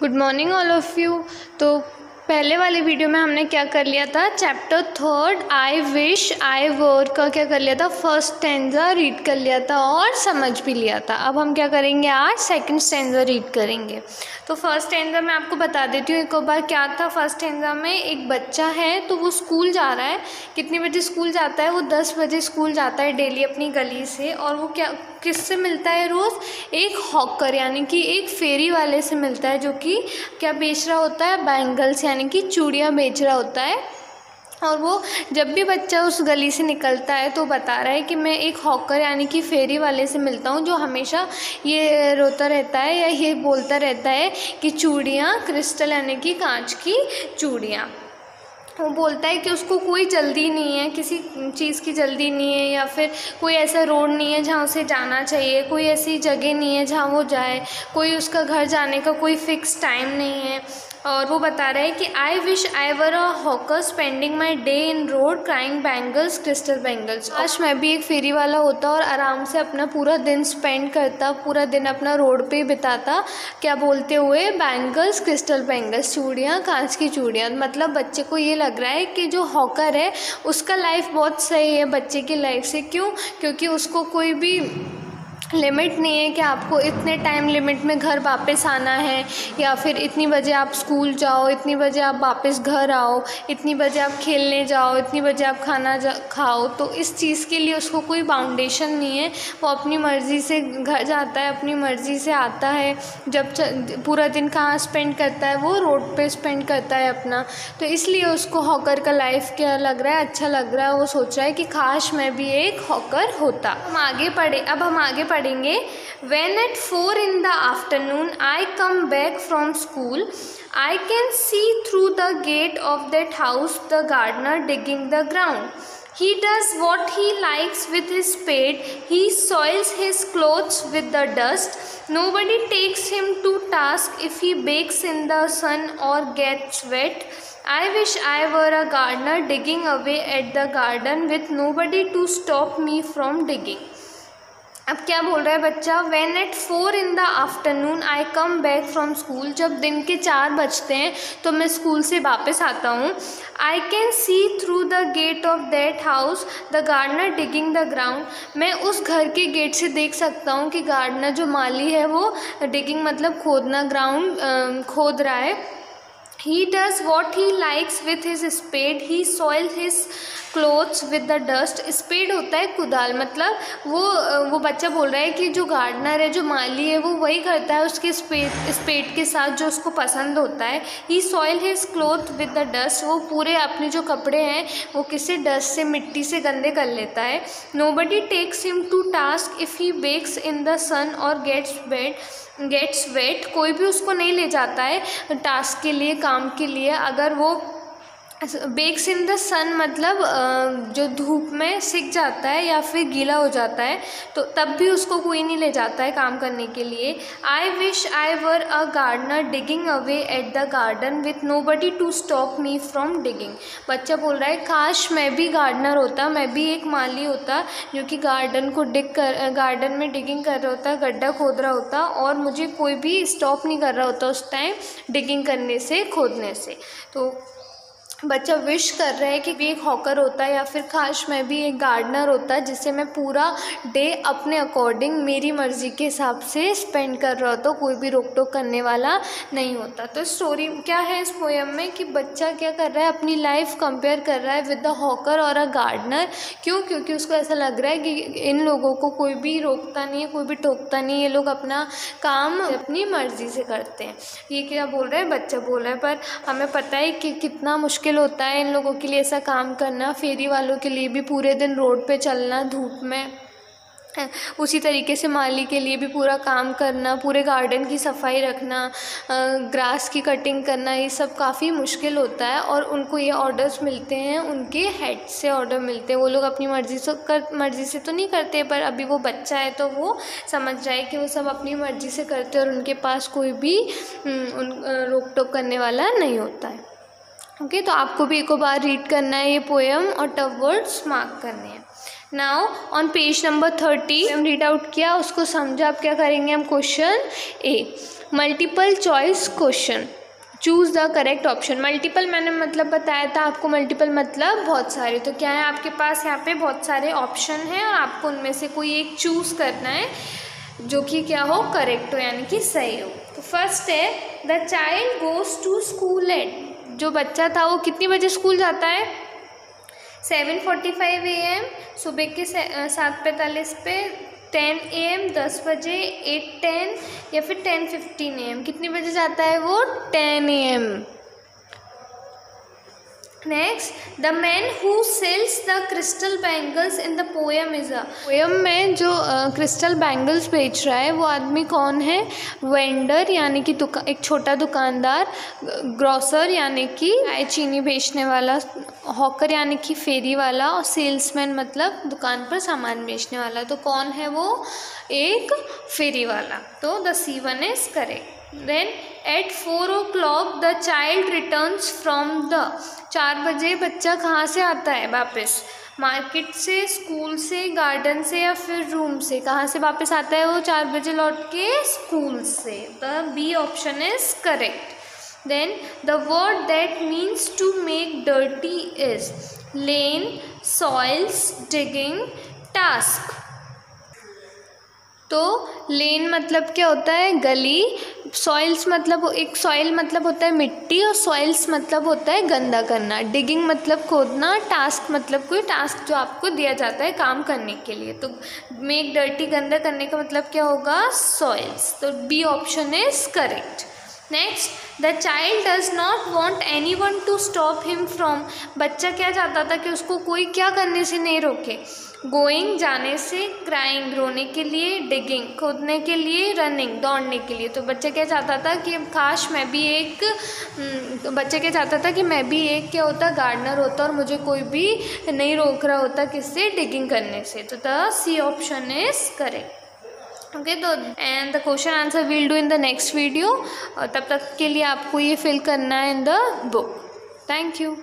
Good morning all of you तो पहले वाले वीडियो में हमने क्या कर लिया था? Chapter third I wish I were का क्या कर लिया था? फ़र्स्ट स्टेंजा रीड कर लिया था और समझ भी लिया था। अब हम क्या करेंगे आज? सेकंड स्टेंजा रीड करेंगे। तो फ़र्स्ट स्टेंजा मैं आपको बता देती हूँ एक बार क्या था? फ़र्स्ट स्टेंजा में एक बच्चा है तो वो स्कूल जा रहा है। कितने बजे स्कूल जाता है? वो दस बजे स्कूल जाता है डेली अपनी गली से। और वो क्या किससे मिलता है? रोज़ एक हॉकर, यानी कि एक फेरी वाले से मिलता है, जो कि क्या बेच रहा होता है? बैंगल्स, यानी कि चूड़ियाँ बेच रहा होता है। और वो जब भी बच्चा उस गली से निकलता है तो बता रहा है कि मैं एक हॉकर, यानी कि फेरी वाले से मिलता हूँ, जो हमेशा ये रोता रहता है या ये बोलता रहता है कि चूड़ियाँ, क्रिस्टल, यानी कि कांच की चूड़ियाँ। वो बोलता है कि उसको कोई जल्दी नहीं है, किसी चीज़ की जल्दी नहीं है या फिर कोई ऐसा रोड नहीं है जहाँ उसे जाना चाहिए, कोई ऐसी जगह नहीं है जहाँ वो जाए, कोई उसका घर जाने का कोई फ़िक्स टाइम नहीं है। और वो बता रहा है कि I wish I were a hawker spending my day in road crying bangles crystal bangles आज मैं भी एक फेरी वाला होता और आराम से अपना पूरा दिन स्पेंड करता, पूरा दिन अपना रोड पे बिताता। क्या बोलते हुए? बैंगल्स क्रिस्टल बैंगल्स चूड़ियाँ, कांच की चूड़ियाँ। मतलब बच्चे को ये लग रहा है कि जो हॉकर है, उसका लाइफ बहुत सही है बच्चे की लाइफ से। क्यों? क्योंकि उसको कोई भी लिमिट नहीं है कि आपको इतने टाइम लिमिट में घर वापस आना है, या फिर इतनी बजे आप स्कूल जाओ, इतनी बजे आप वापस घर आओ, इतनी बजे आप खेलने जाओ, इतनी बजे आप खाना जा, खाओ तो इस चीज़ के लिए उसको कोई बाउंडेशन नहीं है। वो अपनी मर्ज़ी से घर जाता है, अपनी मर्ज़ी से आता है, जब पूरा दिन कहाँ स्पेंड करता है, वो रोड पे स्पेंड करता है अपना। तो इसलिए उसको हॉकर का लाइफ क्या लग रहा है अच्छा लग रहा है, वो सोच रहा है कि काश मैं भी एक हॉकर होता। हम आगे पढ़े, अब हम आगे पढ़े पढ़ेंगे when at four in the afternoon I come back from school I can see through the gate of that house the gardener digging the ground He does what he likes with his spade. He soils his clothes with the dust. Nobody takes him to task if he bakes in the sun or gets wet. I wish I were a gardener digging away at the garden with nobody to stop me from digging. अब क्या बोल रहा है बच्चा? When at four in the afternoon I come back from school जब दिन के चार बजते हैं तो मैं स्कूल से वापस आता हूँ। I can see through the gate of that house the gardener digging the ground मैं उस घर के गेट से देख सकता हूँ कि गार्डनर जो माली है, वो डिगिंग मतलब खोदना ग्राउंड खोद रहा है। He does what he likes with his spade he soil his clothes with the dust spade होता है कुदाल। मतलब वो वो बच्चा बोल रहा है कि जो गार्डनर है, जो माली है, वो वही करता है उसके स्पेड स्पेड के साथ जो उसको पसंद होता है। He soil his cloth with the dust वो पूरे अपने जो कपड़े हैं, वो किसी डस्ट से, मिट्टी से गंदे कर लेता है। Nobody takes him to task if he bakes in the sun और गेट्स बेड गेट्स वेट कोई भी उसको नहीं ले जाता है टास्क के लिए, काम के लिए। अगर वो बेक्स इन द सन मतलब जो धूप में सिक जाता है या फिर गीला हो जाता है तो तब भी उसको कोई नहीं ले जाता है काम करने के लिए। I wish I were a gardener digging away at the garden with nobody to stop me from digging बच्चा बोल रहा है, काश मैं भी गार्डनर होता, मैं भी एक माली होता जो कि गार्डन को डिग कर गार्डन में डिगिंग कर रहा होता, गड्ढा खोद रहा होता और मुझे कोई भी स्टॉप नहीं कर रहा होता उस टाइम डिगिंग करने से, खोदने से। तो बच्चा विश कर रहा है कि भी एक हॉकर होता है या फिर काश मैं भी एक गार्डनर होता जिससे मैं पूरा डे अपने अकॉर्डिंग मेरी मर्ज़ी के हिसाब से स्पेंड कर रहा होता, कोई भी रोक टोक करने वाला नहीं होता। तो स्टोरी क्या है इस पोएम में कि बच्चा क्या कर रहा है, अपनी लाइफ कंपेयर कर रहा है विद द हॉकर और अ गार्डनर क्यों? क्योंकि उसको ऐसा लग रहा है कि इन लोगों को कोई भी रोकता नहीं है, कोई भी टोकता नहीं ये लोग अपना काम अपनी मर्ज़ी से करते हैं। ये क्या बोल रहा है? बच्चा बोल रहा है, पर हमें पता है कि कितना मुश्किल मुश्किल होता है इन लोगों के लिए ऐसा काम करना। फेरी वालों के लिए भी पूरे दिन रोड पे चलना, धूप में उसी तरीके से माली के लिए भी पूरा काम करना, पूरे गार्डन की सफ़ाई रखना ग्रास की कटिंग करना, ये सब काफ़ी मुश्किल होता है और उनको ये ऑर्डर्स मिलते हैं, उनके हेड से ऑर्डर मिलते हैं। वो लोग अपनी मर्ज़ी से कर, मर्ज़ी से तो नहीं करते, पर अभी वो बच्चा है तो वो समझ जाए कि वो सब अपनी मर्ज़ी से करते और उनके पास कोई भी उन रोक टोक करने वाला नहीं होता है। ओके तो आपको भी एक बार रीड करना है ये पोएम और टफ वर्ड्स मार्क करने हैं। Now on page number thirty हम रीड आउट किया, उसको समझा आप क्या करेंगे हम question a multiple choice question choose the correct option multiple मैंने मतलब बताया था, आपको मल्टीपल मतलब बहुत सारे तो क्या है आपके पास यहाँ पे बहुत सारे ऑप्शन हैं, और आपको उनमें से कोई एक चूज़ करना है, जो कि क्या हो करेक्ट हो, यानी कि सही हो। तो फ़र्स्ट है the child goes to school at जो बच्चा था वो कितने बजे स्कूल जाता है? Seven forty five A M सुबह के सात पैंतालीस पे, टेन ए एम दस बजे, एट टेन या फिर टेन फिफ्टीन ए एम कितने बजे जाता है वो? Ten A M next the man who sells the crystal bangles in the poem is a poem में जो क्रिस्टल बैंगल्स बेच रहा है, वो आदमी कौन है? वेंडर यानी कि दुका, एक छोटा दुकानदार ग्रॉसर यानी कि चाय चीनी बेचने वाला हॉकर यानी कि फेरी वाला और सेल्समैन मतलब दुकान पर सामान बेचने वाला। तो कौन है वो? एक फेरी वाला। तो the C one is correct then at four o'clock the child returns from the चार बजे बच्चा कहाँ से आता है वापस? मार्केट से स्कूल से गार्डन से या फिर रूम से? कहाँ से वापस आता है वो चार बजे लौट के स्कूल से? The B option is correct then the word that means to make dirty is lane soils digging task तो लेन मतलब क्या होता है? गली सॉइल्स मतलब एक सॉइल मतलब होता है मिट्टी और सॉइल्स मतलब होता है गंदा करना। डिगिंग मतलब खोदना टास्क मतलब कोई टास्क जो आपको दिया जाता है काम करने के लिए। तो मेक डर्टी गंदा करने का मतलब क्या होगा? सॉइल्स तो B option is correct next the child does not want anyone to stop him from बच्चा क्या चाहता था कि उसको कोई क्या करने से नहीं रोके? गोइंग जाने से क्राइंग रोने के लिए डिगिंग खोदने के लिए रनिंग दौड़ने के लिए। तो बच्चा क्या चाहता था कि काश मैं भी एक हम्म, बच्चा क्या चाहता था कि मैं भी एक क्या होता गार्डनर होता और मुझे कोई भी नहीं रोक रहा होता किससे? डिगिंग करने से। तो the C option is correct okay तो and the question answer will do in the next video तब तक के लिए आपको ये फिल करना है in the book thank you